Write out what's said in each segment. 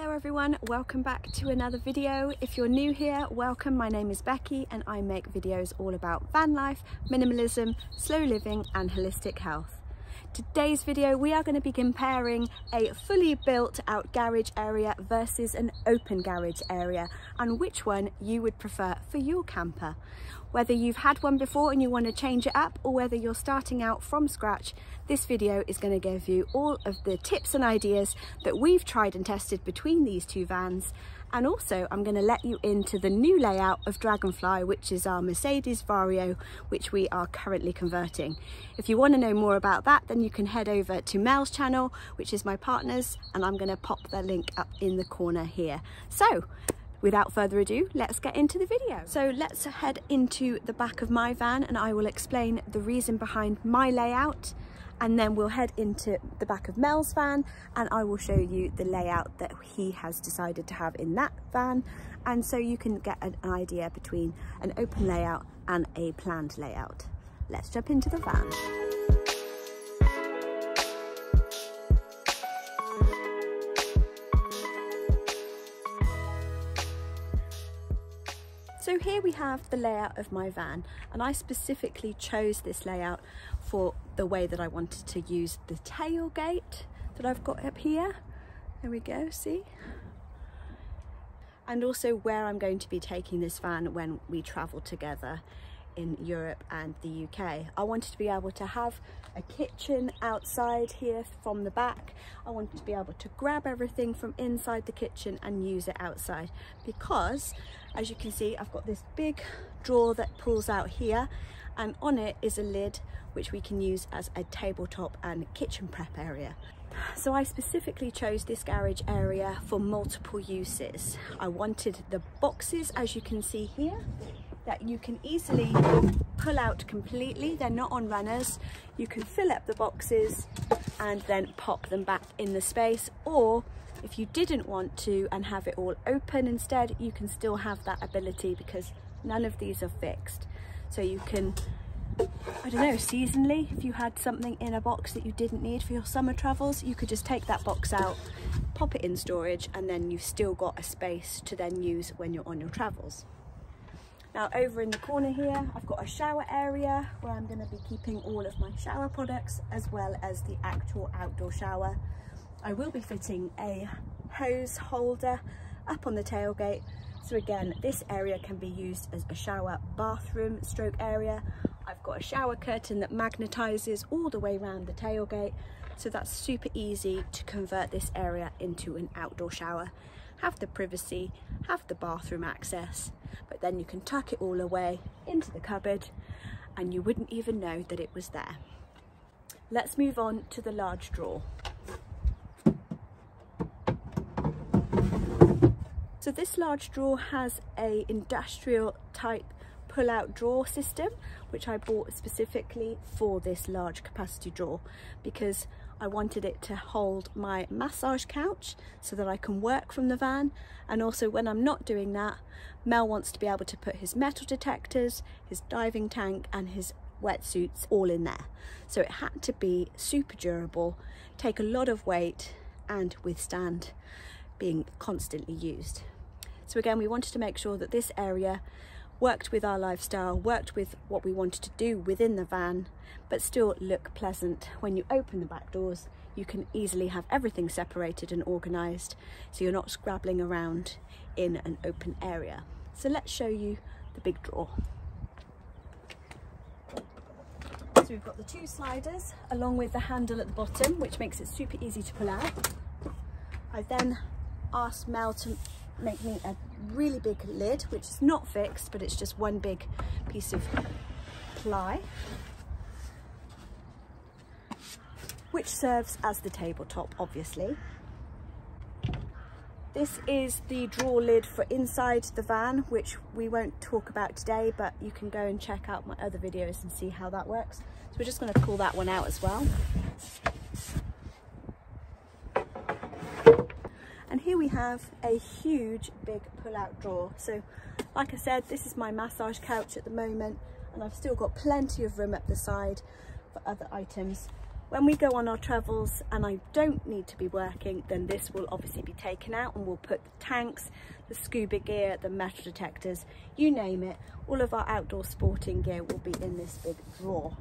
Hello everyone, welcome back to another video. If you're new here, welcome. My name is Becky and I make videos all about van life, minimalism, slow living and holistic health. Today's video we are going to be comparing a fully built out garage area versus an open garage area and which one you would prefer for your camper. Whether you've had one before and you want to change it up or whether you're starting out from scratch, this video is going to give you all of the tips and ideas that we've tried and tested between these two vans and also I'm going to let you into the new layout of Dragonfly which is our Mercedes Vario which we are currently converting. If you want to know more about that then you can head over to Mel's channel which is my partner's and I'm going to pop the link up in the corner here. So without further ado let's get into the video. So let's head into the back of my van and I will explain the reason behind my layout and then we'll head into the back of Mel's van and I will show you the layout that he has decided to have in that van and so you can get an idea between an open layout and a planned layout. Let's jump into the van. So here we have the layout of my van and I specifically chose this layout for the way that I wanted to use the tailgate that I've got up here. There we go, see? And also where I'm going to be taking this van when we travel together in Europe and the UK. I wanted to be able to have a kitchen outside here from the back. I wanted to be able to grab everything from inside the kitchen and use it outside because as you can see I've got this big drawer that pulls out here and on it is a lid which we can use as a tabletop and kitchen prep area. So I specifically chose this garage area for multiple uses. I wanted the boxes as you can see here that you can easily pull out completely. They're not on runners. You can fill up the boxes and then pop them back in the space or if you didn't want to and have it all open instead, you can still have that ability because none of these are fixed. So you can, I don't know, seasonally, if you had something in a box that you didn't need for your summer travels, you could just take that box out, pop it in storage, and then you've still got a space to then use when you're on your travels. Now over in the corner here, I've got a shower area where I'm going to be keeping all of my shower products as well as the actual outdoor shower. I will be fitting a hose holder up on the tailgate. So again, this area can be used as a shower bathroom stroke area. I've got a shower curtain that magnetizes all the way around the tailgate. So that's super easy to convert this area into an outdoor shower have the privacy, have the bathroom access, but then you can tuck it all away into the cupboard and you wouldn't even know that it was there. Let's move on to the large drawer. So this large drawer has a industrial type pull-out drawer system which I bought specifically for this large capacity drawer because I wanted it to hold my massage couch so that I can work from the van and also when I'm not doing that Mel wants to be able to put his metal detectors, his diving tank and his wetsuits all in there. So it had to be super durable, take a lot of weight and withstand being constantly used. So again, we wanted to make sure that this area worked with our lifestyle, worked with what we wanted to do within the van, but still look pleasant. When you open the back doors, you can easily have everything separated and organised, so you're not scrabbling around in an open area. So let's show you the big drawer. So we've got the two sliders along with the handle at the bottom, which makes it super easy to pull out. I then asked Mel to make me a really big lid, which is not fixed, but it's just one big piece of ply, which serves as the tabletop, obviously. This is the drawer lid for inside the van, which we won't talk about today, but you can go and check out my other videos and see how that works. So we're just gonna pull that one out as well. And here we have a huge big pull-out drawer. So like I said, this is my massage couch at the moment and I've still got plenty of room at the side for other items. When we go on our travels and I don't need to be working, then this will obviously be taken out and we'll put the tanks, the scuba gear, the metal detectors, you name it, all of our outdoor sporting gear will be in this big drawer.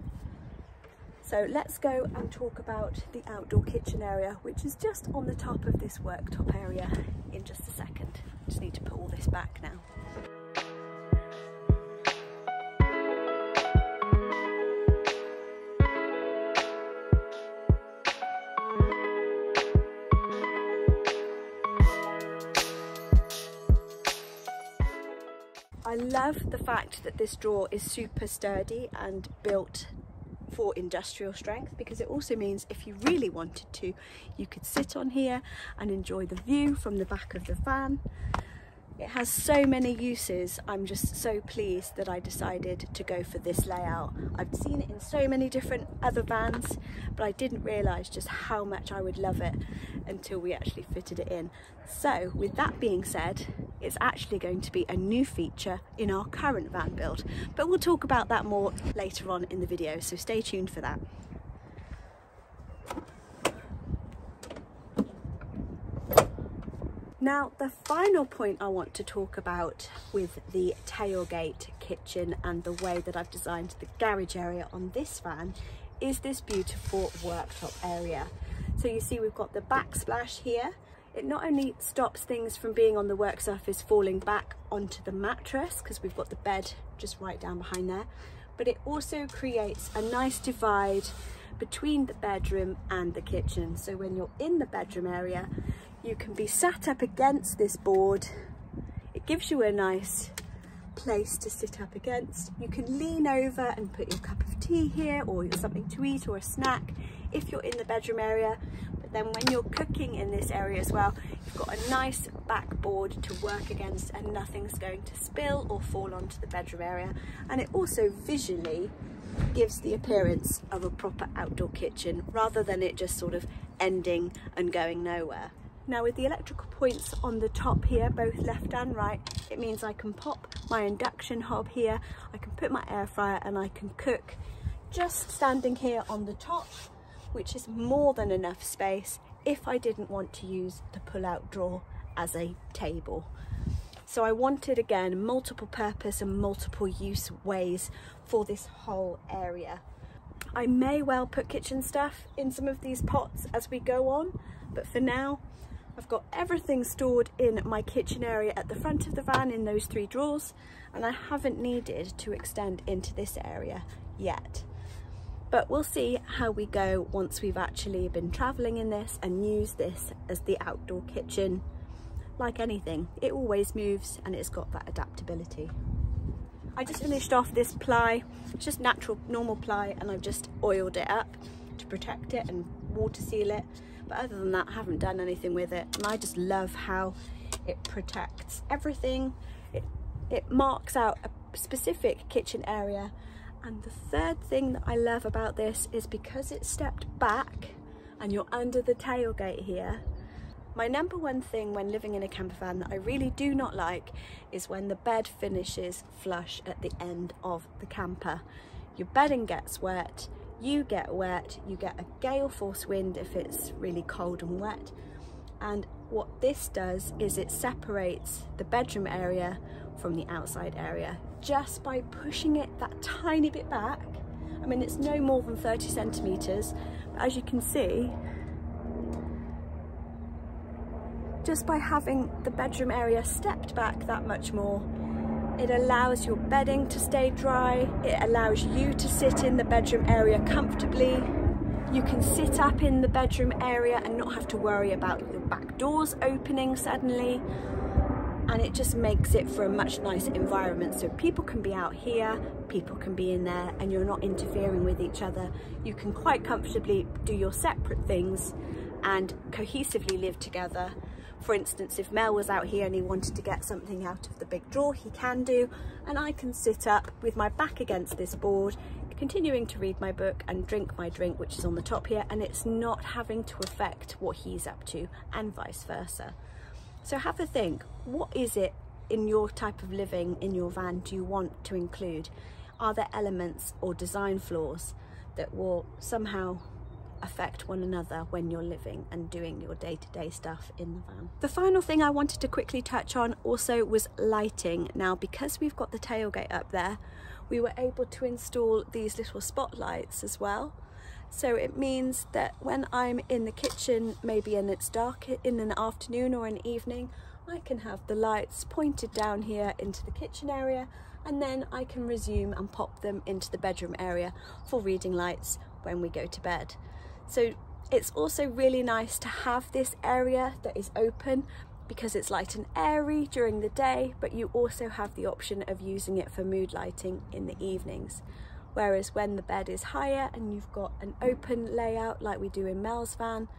So let's go and talk about the outdoor kitchen area, which is just on the top of this worktop area in just a second. Just need to put all this back now. I love the fact that this drawer is super sturdy and built for industrial strength because it also means if you really wanted to you could sit on here and enjoy the view from the back of the van it has so many uses. I'm just so pleased that I decided to go for this layout. I've seen it in so many different other vans, but I didn't realise just how much I would love it until we actually fitted it in. So with that being said, it's actually going to be a new feature in our current van build, but we'll talk about that more later on in the video, so stay tuned for that. Now, the final point I want to talk about with the tailgate kitchen and the way that I've designed the garage area on this van is this beautiful worktop area. So you see we've got the backsplash here. It not only stops things from being on the work surface falling back onto the mattress because we've got the bed just right down behind there, but it also creates a nice divide between the bedroom and the kitchen. So when you're in the bedroom area, you can be sat up against this board. It gives you a nice place to sit up against. You can lean over and put your cup of tea here or something to eat or a snack if you're in the bedroom area. But then when you're cooking in this area as well, you've got a nice backboard to work against and nothing's going to spill or fall onto the bedroom area. And it also visually gives the appearance of a proper outdoor kitchen rather than it just sort of ending and going nowhere. Now with the electrical points on the top here, both left and right, it means I can pop my induction hob here, I can put my air fryer and I can cook just standing here on the top, which is more than enough space if I didn't want to use the pull-out drawer as a table. So I wanted again multiple purpose and multiple use ways for this whole area. I may well put kitchen stuff in some of these pots as we go on, but for now I've got everything stored in my kitchen area at the front of the van in those three drawers and I haven't needed to extend into this area yet. But we'll see how we go once we've actually been travelling in this and use this as the outdoor kitchen. Like anything, it always moves and it's got that adaptability. I just finished off this ply, it's just natural normal ply and I've just oiled it up to protect it and water seal it but other than that I haven't done anything with it and I just love how it protects everything it it marks out a specific kitchen area and the third thing that I love about this is because it's stepped back and you're under the tailgate here my number one thing when living in a camper van that I really do not like is when the bed finishes flush at the end of the camper. Your bedding gets wet, you get wet, you get a gale force wind if it's really cold and wet. And what this does is it separates the bedroom area from the outside area just by pushing it that tiny bit back. I mean, it's no more than 30 centimeters, but as you can see, just by having the bedroom area stepped back that much more, it allows your bedding to stay dry. It allows you to sit in the bedroom area comfortably. You can sit up in the bedroom area and not have to worry about your back doors opening suddenly. And it just makes it for a much nicer environment. So people can be out here, people can be in there, and you're not interfering with each other. You can quite comfortably do your separate things and cohesively live together for instance, if Mel was out here and he wanted to get something out of the big drawer, he can do, and I can sit up with my back against this board, continuing to read my book and drink my drink, which is on the top here, and it's not having to affect what he's up to, and vice versa. So have a think, what is it in your type of living in your van do you want to include? Are there elements or design flaws that will somehow affect one another when you're living and doing your day-to-day -day stuff in the van. The final thing I wanted to quickly touch on also was lighting. Now, because we've got the tailgate up there, we were able to install these little spotlights as well. So it means that when I'm in the kitchen, maybe and it's dark in an afternoon or an evening, I can have the lights pointed down here into the kitchen area and then I can resume and pop them into the bedroom area for reading lights when we go to bed. So it's also really nice to have this area that is open because it's light and airy during the day, but you also have the option of using it for mood lighting in the evenings. Whereas when the bed is higher and you've got an open layout like we do in Mel's van,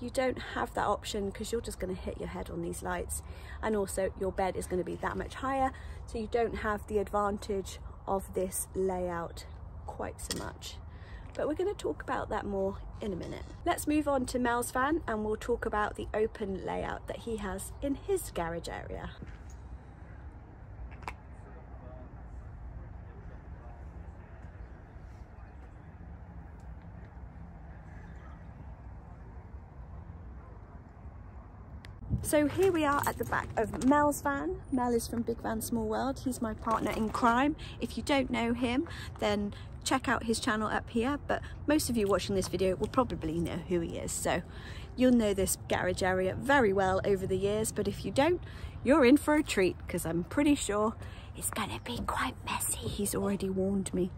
you don't have that option because you're just going to hit your head on these lights and also your bed is going to be that much higher so you don't have the advantage of this layout quite so much but we're going to talk about that more in a minute. Let's move on to Mel's van and we'll talk about the open layout that he has in his garage area. So here we are at the back of Mel's van. Mel is from Big Van Small World. He's my partner in crime. If you don't know him, then check out his channel up here. But most of you watching this video will probably know who he is. So you'll know this garage area very well over the years. But if you don't, you're in for a treat because I'm pretty sure it's going to be quite messy. He's already warned me.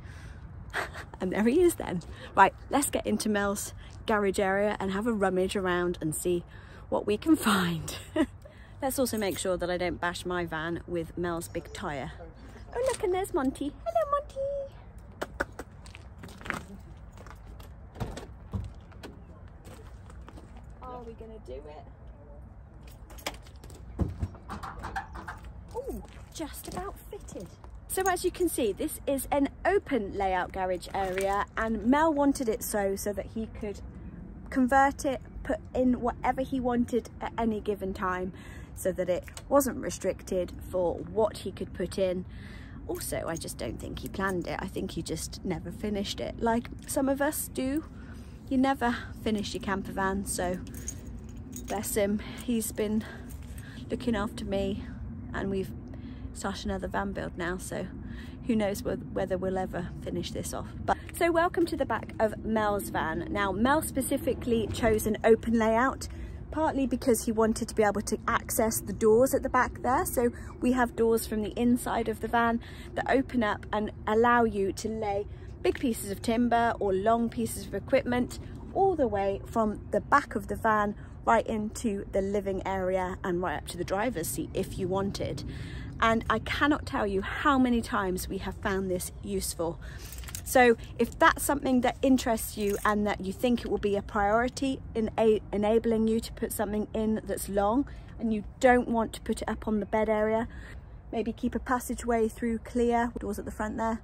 and there he is then. Right, let's get into Mel's garage area and have a rummage around and see what we can find. Let's also make sure that I don't bash my van with Mel's big tyre. Oh look, and there's Monty. Hello, Monty. We gonna do it? Oh, just about fitted. So as you can see, this is an open layout garage area and Mel wanted it so, so that he could convert it put in whatever he wanted at any given time so that it wasn't restricted for what he could put in. Also, I just don't think he planned it. I think he just never finished it. Like some of us do. You never finish your camper van, so bless him. He's been looking after me and we've started another van build now, so who knows whether we'll ever finish this off. But So welcome to the back of Mel's van. Now Mel specifically chose an open layout partly because he wanted to be able to access the doors at the back there. So we have doors from the inside of the van that open up and allow you to lay big pieces of timber or long pieces of equipment all the way from the back of the van right into the living area and right up to the driver's seat if you wanted and I cannot tell you how many times we have found this useful. So if that's something that interests you and that you think it will be a priority in a enabling you to put something in that's long and you don't want to put it up on the bed area, maybe keep a passageway through clear, doors at the front there,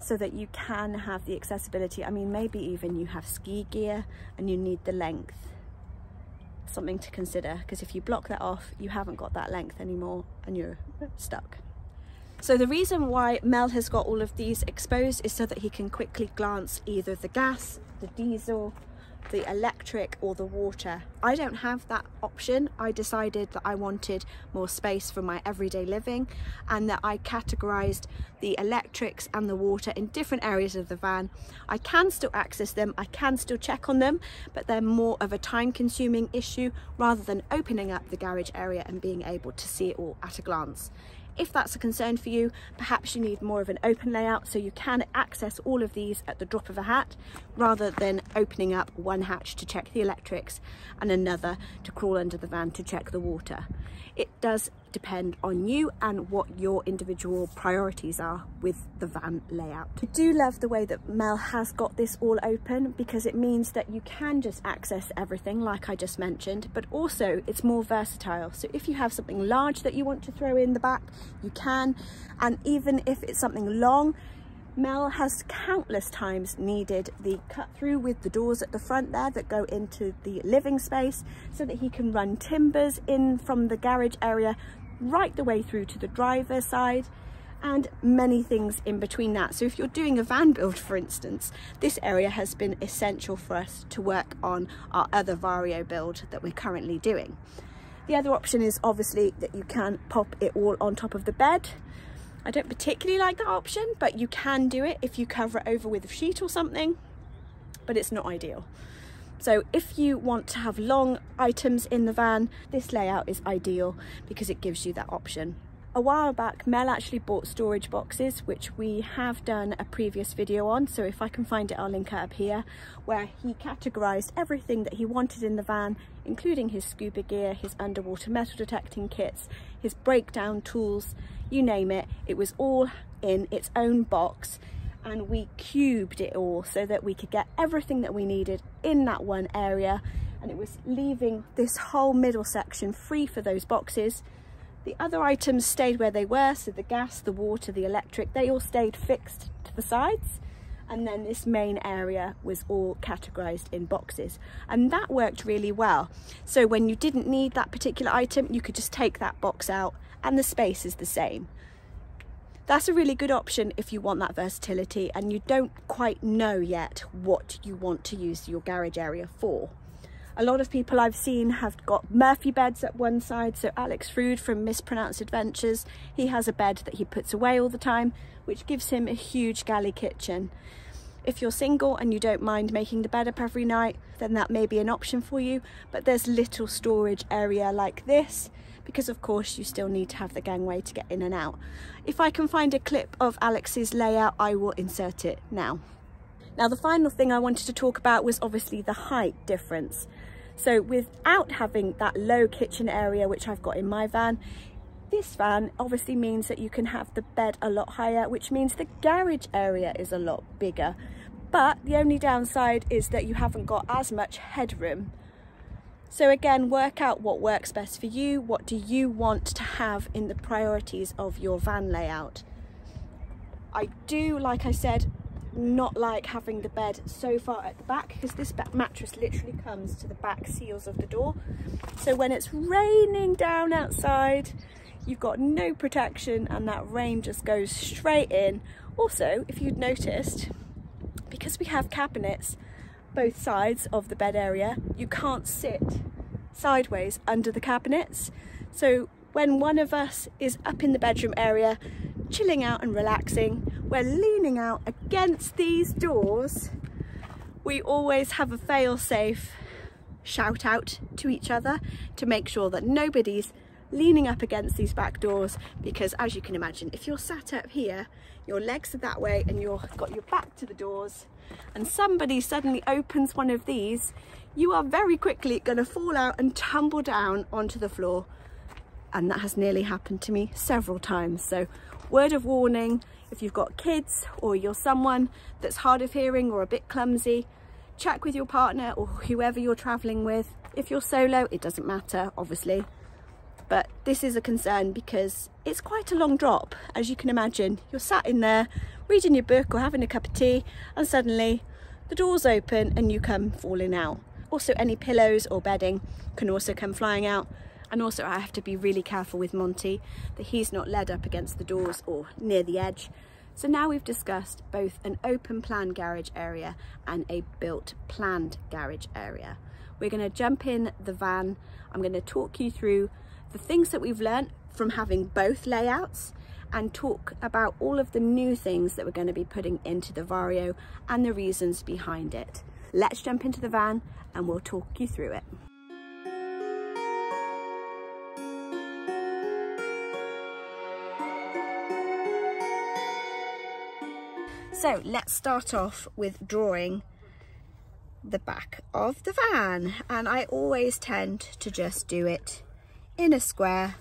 so that you can have the accessibility. I mean, maybe even you have ski gear and you need the length something to consider because if you block that off you haven't got that length anymore and you're stuck. So the reason why Mel has got all of these exposed is so that he can quickly glance either the gas, the diesel the electric or the water. I don't have that option. I decided that I wanted more space for my everyday living and that I categorized the electrics and the water in different areas of the van. I can still access them, I can still check on them, but they're more of a time consuming issue rather than opening up the garage area and being able to see it all at a glance. If that's a concern for you, perhaps you need more of an open layout so you can access all of these at the drop of a hat rather than opening up one hatch to check the electrics and another to crawl under the van to check the water. It does depend on you and what your individual priorities are with the van layout. I do love the way that Mel has got this all open because it means that you can just access everything like I just mentioned, but also it's more versatile. So if you have something large that you want to throw in the back, you can. And even if it's something long, Mel has countless times needed the cut through with the doors at the front there that go into the living space so that he can run timbers in from the garage area right the way through to the driver side and many things in between that. So if you're doing a van build, for instance, this area has been essential for us to work on our other Vario build that we're currently doing. The other option is obviously that you can pop it all on top of the bed. I don't particularly like that option, but you can do it if you cover it over with a sheet or something, but it's not ideal. So if you want to have long items in the van, this layout is ideal because it gives you that option. A while back, Mel actually bought storage boxes, which we have done a previous video on. So if I can find it, I'll link it up here, where he categorized everything that he wanted in the van, including his scuba gear, his underwater metal detecting kits, his breakdown tools, you name it. It was all in its own box and we cubed it all so that we could get everything that we needed in that one area and it was leaving this whole middle section free for those boxes the other items stayed where they were, so the gas, the water, the electric, they all stayed fixed to the sides. And then this main area was all categorized in boxes. And that worked really well. So when you didn't need that particular item, you could just take that box out and the space is the same. That's a really good option if you want that versatility and you don't quite know yet what you want to use your garage area for. A lot of people I've seen have got Murphy beds at one side. So Alex Frood from Mispronounced Adventures, he has a bed that he puts away all the time, which gives him a huge galley kitchen. If you're single and you don't mind making the bed up every night, then that may be an option for you. But there's little storage area like this because of course you still need to have the gangway to get in and out. If I can find a clip of Alex's layout, I will insert it now. Now the final thing I wanted to talk about was obviously the height difference. So without having that low kitchen area, which I've got in my van, this van obviously means that you can have the bed a lot higher, which means the garage area is a lot bigger. But the only downside is that you haven't got as much headroom. So again, work out what works best for you. What do you want to have in the priorities of your van layout? I do, like I said, not like having the bed so far at the back because this mattress literally comes to the back seals of the door. So when it's raining down outside, you've got no protection and that rain just goes straight in. Also, if you'd noticed, because we have cabinets both sides of the bed area, you can't sit sideways under the cabinets. So when one of us is up in the bedroom area, chilling out and relaxing, we're leaning out against these doors. We always have a fail-safe shout out to each other to make sure that nobody's leaning up against these back doors because as you can imagine if you're sat up here your legs are that way and you've got your back to the doors and somebody suddenly opens one of these you are very quickly going to fall out and tumble down onto the floor. And that has nearly happened to me several times. So word of warning if you've got kids or you're someone that's hard of hearing or a bit clumsy check with your partner or whoever you're traveling with. If you're solo it doesn't matter obviously. But this is a concern because it's quite a long drop as you can imagine. You're sat in there reading your book or having a cup of tea and suddenly the doors open and you come falling out also any pillows or bedding can also come flying out and also I have to be really careful with Monty that he's not led up against the doors or near the edge. So now we've discussed both an open plan garage area and a built planned garage area. We're going to jump in the van. I'm going to talk you through the things that we've learned from having both layouts and talk about all of the new things that we're going to be putting into the Vario and the reasons behind it. Let's jump into the van and we'll talk you through it. So let's start off with drawing the back of the van and I always tend to just do it in a square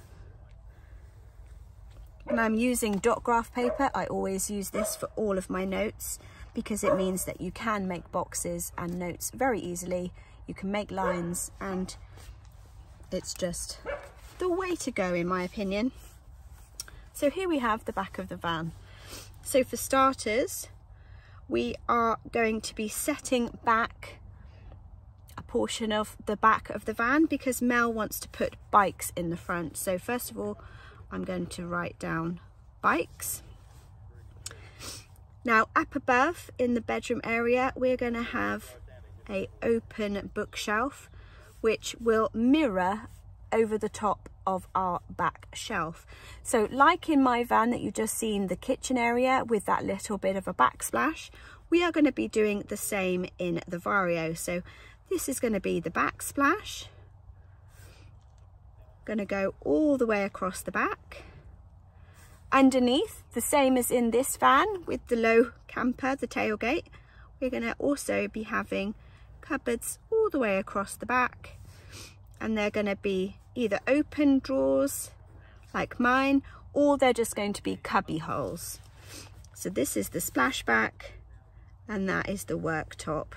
I'm using dot graph paper I always use this for all of my notes because it means that you can make boxes and notes very easily. You can make lines and it's just the way to go in my opinion. So here we have the back of the van. So for starters, we are going to be setting back a portion of the back of the van because Mel wants to put bikes in the front. So first of all, I'm going to write down bikes. Now up above in the bedroom area, we're gonna have a open bookshelf, which will mirror over the top of our back shelf. So like in my van that you just seen the kitchen area with that little bit of a backsplash, we are going to be doing the same in the Vario. So this is going to be the backsplash. Going to go all the way across the back. Underneath, the same as in this van with the low camper, the tailgate, we're going to also be having cupboards all the way across the back and they're going to be either open drawers like mine or they're just going to be cubby holes. So this is the splashback and that is the worktop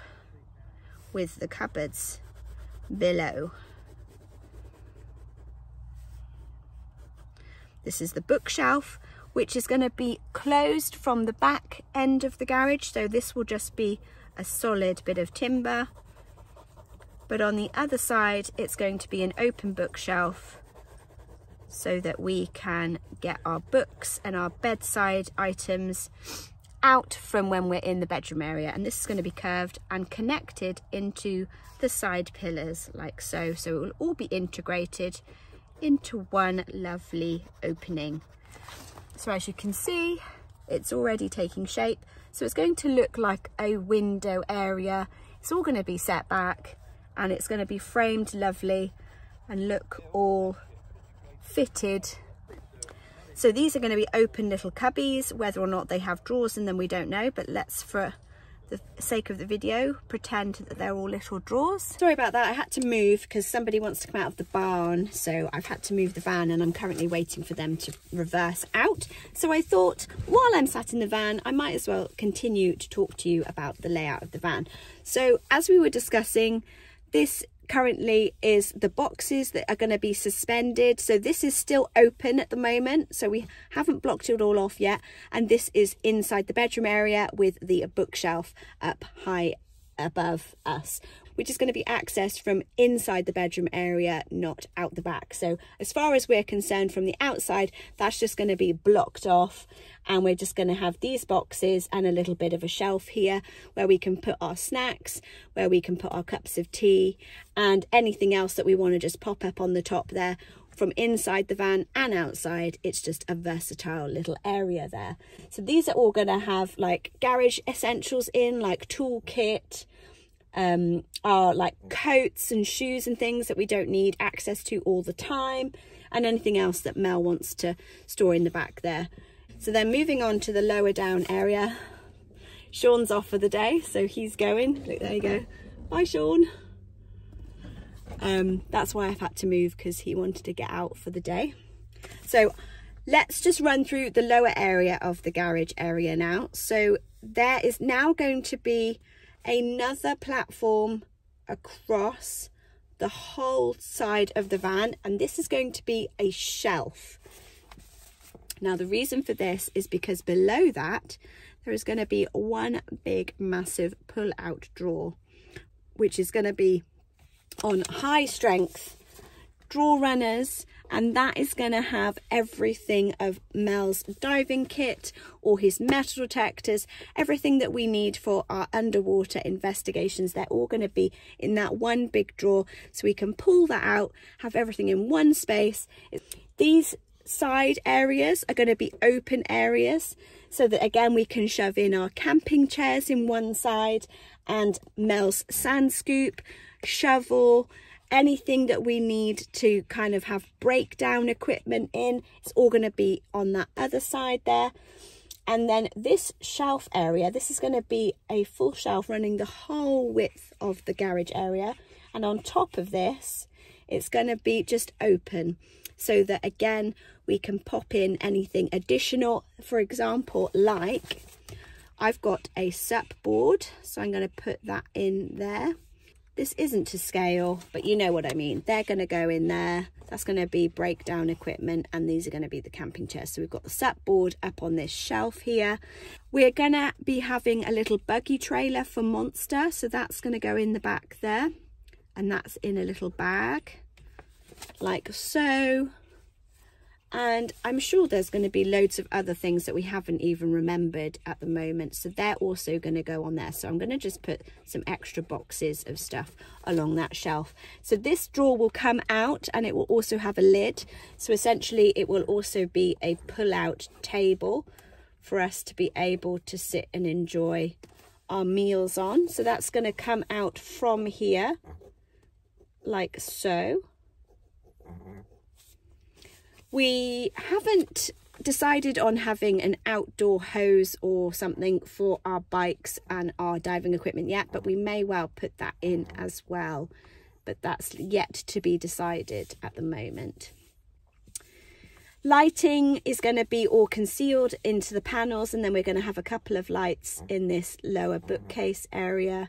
with the cupboards below. This is the bookshelf which is going to be closed from the back end of the garage. So this will just be a solid bit of timber. But on the other side it's going to be an open bookshelf so that we can get our books and our bedside items out from when we're in the bedroom area. And this is going to be curved and connected into the side pillars like so. So it will all be integrated into one lovely opening. So as you can see it's already taking shape. So it's going to look like a window area. It's all going to be set back and it's going to be framed lovely and look all fitted. So these are going to be open little cubbies whether or not they have drawers in them we don't know but let's for the sake of the video pretend that they're all little drawers. Sorry about that i had to move because somebody wants to come out of the barn so i've had to move the van and i'm currently waiting for them to reverse out. So i thought while i'm sat in the van i might as well continue to talk to you about the layout of the van. So as we were discussing this currently is the boxes that are going to be suspended. So this is still open at the moment. So we haven't blocked it all off yet. And this is inside the bedroom area with the bookshelf up high above us which is going to be accessed from inside the bedroom area, not out the back. So as far as we're concerned from the outside, that's just going to be blocked off and we're just going to have these boxes and a little bit of a shelf here where we can put our snacks, where we can put our cups of tea and anything else that we want to just pop up on the top there from inside the van and outside it's just a versatile little area there so these are all going to have like garage essentials in like toolkit um, are like coats and shoes and things that we don't need access to all the time and anything else that Mel wants to store in the back there. So then moving on to the lower down area, Sean's off for the day, so he's going. Look, there you go. Bye, Sean. Um, that's why I've had to move because he wanted to get out for the day. So let's just run through the lower area of the garage area now. So there is now going to be another platform across the whole side of the van and this is going to be a shelf. Now the reason for this is because below that there is going to be one big massive pull out drawer which is going to be on high strength draw runners and that is going to have everything of Mel's diving kit or his metal detectors, everything that we need for our underwater investigations. They're all going to be in that one big drawer so we can pull that out, have everything in one space. These side areas are going to be open areas so that again we can shove in our camping chairs in one side and Mel's sand scoop, shovel, anything that we need to kind of have breakdown equipment in it's all going to be on that other side there. And then this shelf area this is going to be a full shelf running the whole width of the garage area. And on top of this it's going to be just open so that again we can pop in anything additional. For example like I've got a sup board so I'm going to put that in there this isn't to scale, but you know what I mean. They're going to go in there. That's going to be breakdown equipment and these are going to be the camping chairs. So we've got the SUP board up on this shelf here. We're going to be having a little buggy trailer for Monster. So that's going to go in the back there and that's in a little bag like so. And I'm sure there's going to be loads of other things that we haven't even remembered at the moment so they're also going to go on there. So I'm going to just put some extra boxes of stuff along that shelf. So this drawer will come out and it will also have a lid. So essentially it will also be a pull-out table for us to be able to sit and enjoy our meals on. So that's going to come out from here like so we haven't decided on having an outdoor hose or something for our bikes and our diving equipment yet, but we may well put that in as well. But that's yet to be decided at the moment. Lighting is going to be all concealed into the panels and then we're going to have a couple of lights in this lower bookcase area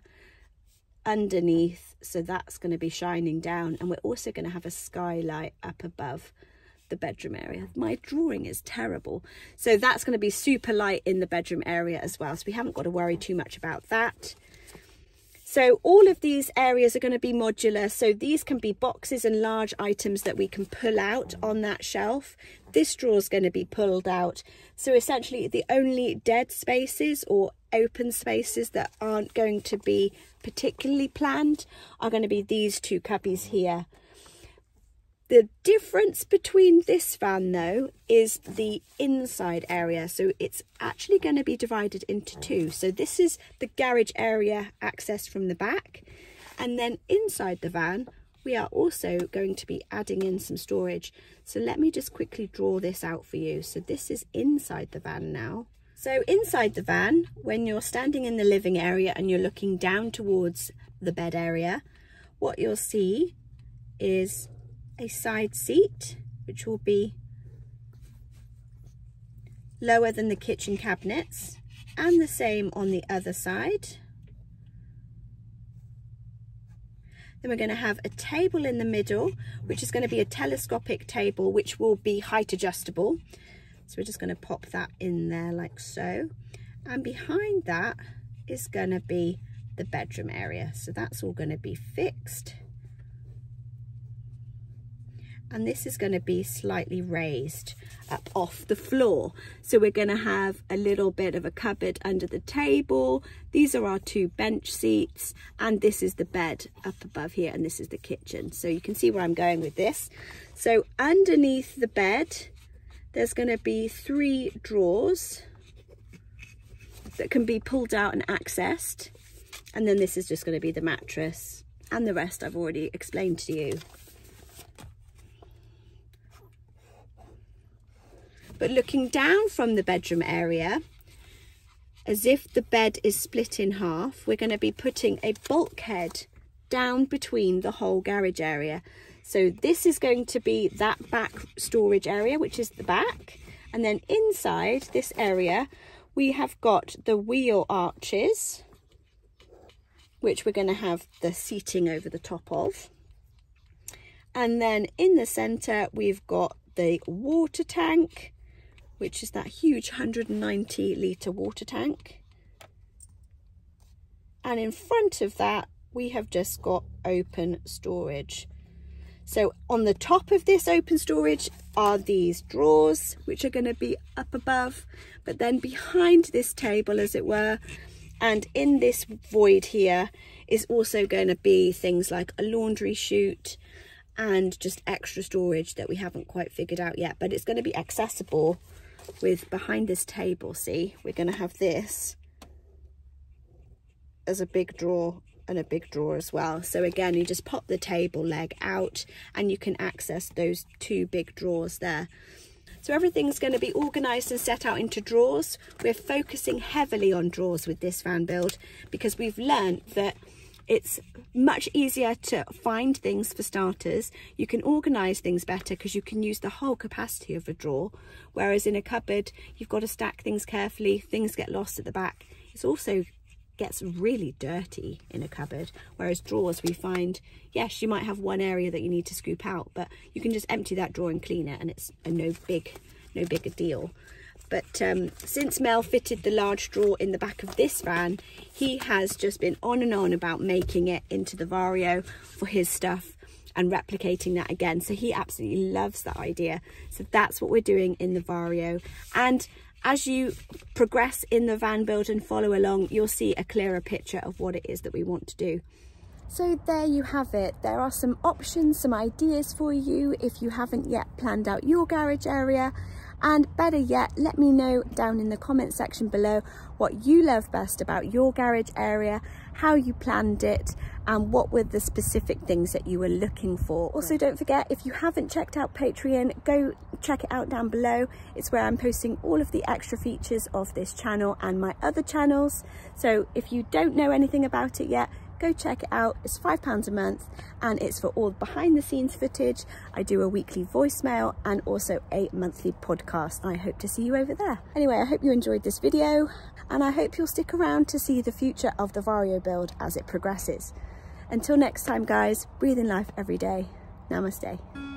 underneath so that's going to be shining down and we're also going to have a skylight up above the bedroom area. My drawing is terrible. So that's going to be super light in the bedroom area as well. So we haven't got to worry too much about that. So all of these areas are going to be modular. So these can be boxes and large items that we can pull out on that shelf. This drawer is going to be pulled out. So essentially the only dead spaces or open spaces that aren't going to be particularly planned are going to be these two cubbies here. The difference between this van though is the inside area. So it's actually going to be divided into two. So this is the garage area access from the back. And then inside the van, we are also going to be adding in some storage. So let me just quickly draw this out for you. So this is inside the van now. So inside the van, when you're standing in the living area and you're looking down towards the bed area, what you'll see is a side seat, which will be lower than the kitchen cabinets and the same on the other side. Then we're going to have a table in the middle, which is going to be a telescopic table, which will be height adjustable. So we're just going to pop that in there like so. And behind that is going to be the bedroom area. So that's all going to be fixed and this is going to be slightly raised up off the floor. So we're going to have a little bit of a cupboard under the table. These are our two bench seats and this is the bed up above here and this is the kitchen. So you can see where I'm going with this. So underneath the bed there's going to be three drawers that can be pulled out and accessed. And then this is just going to be the mattress and the rest I've already explained to you But looking down from the bedroom area, as if the bed is split in half, we're going to be putting a bulkhead down between the whole garage area. So this is going to be that back storage area, which is the back. And then inside this area, we have got the wheel arches, which we're going to have the seating over the top of. And then in the centre, we've got the water tank, which is that huge 190 litre water tank. And in front of that, we have just got open storage. So on the top of this open storage are these drawers, which are going to be up above, but then behind this table, as it were, and in this void here is also going to be things like a laundry chute and just extra storage that we haven't quite figured out yet, but it's going to be accessible with behind this table, see, we're going to have this as a big drawer and a big drawer as well. So again, you just pop the table leg out and you can access those two big drawers there. So everything's going to be organised and set out into drawers. We're focusing heavily on drawers with this van build because we've learned that it's much easier to find things for starters. You can organise things better because you can use the whole capacity of a drawer. Whereas in a cupboard, you've got to stack things carefully. Things get lost at the back. It's also gets really dirty in a cupboard. Whereas drawers, we find, yes, you might have one area that you need to scoop out, but you can just empty that drawer and clean it and it's a no big, no big a deal. But um, since Mel fitted the large drawer in the back of this van, he has just been on and on about making it into the Vario for his stuff. and replicating that again. So he absolutely loves that idea. So that's what we're doing in the Vario. And as you progress in the van build and follow along, you'll see a clearer picture of what it is that we want to do. So there you have it. There are some options, some ideas for you if you haven't yet planned out your garage area. And better yet, let me know down in the comment section below what you love best about your garage area, how you planned it, and what were the specific things that you were looking for. Also, don't forget, if you haven't checked out Patreon, go check it out down below. It's where I'm posting all of the extra features of this channel and my other channels. So if you don't know anything about it yet, go check it out. It's £5 a month and it's for all behind the scenes footage. I do a weekly voicemail and also a monthly podcast. I hope to see you over there. Anyway, I hope you enjoyed this video and I hope you'll stick around to see the future of the Vario build as it progresses. Until next time guys, breathe in life every day. Namaste.